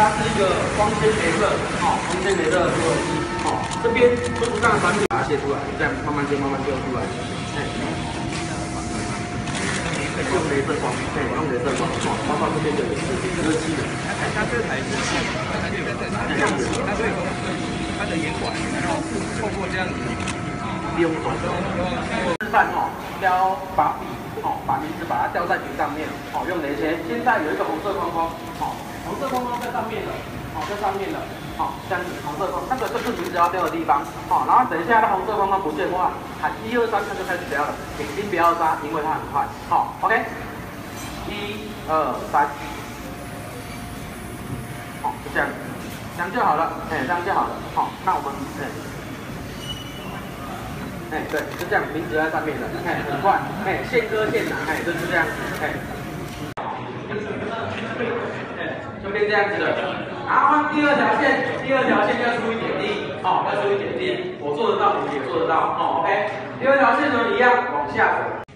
它是一个光纤镭射，哦，光纤镭射的做机，哦，这边桌子上的产品把它卸出来，这样慢慢切，慢慢切出来，哎，用镭射光，对，用镭射光，哦，包括这边的也是，这是气的，哎，它这台是，这样子，它对它的烟管，然后透过这样子，利用转动，示范哦，雕把笔。好，把名字把它吊在笔上面。好，用哪些？现在有一个红色框框。好，红色框框在上面的。好，在上面的。好，这样子，红色框，那个就是名字要标的地方。好，然后等一下，它红色框框不见的话，喊一二三，它就开始标了。眼睛不要眨，因为它很快。好，OK，一二三。好，就这样，这样就好了。哎，这样就好了。好，那我们哎。哎，对，就这样，名字在上面的，哎，很快，哎，现割现拿，哎，就是这样子，哎，就变这样子的。然后换第二条线，第二条线要出一点力，哦，要出一点力，我做得到，你也做得到，哦，OK。第二条线呢，一样往下走。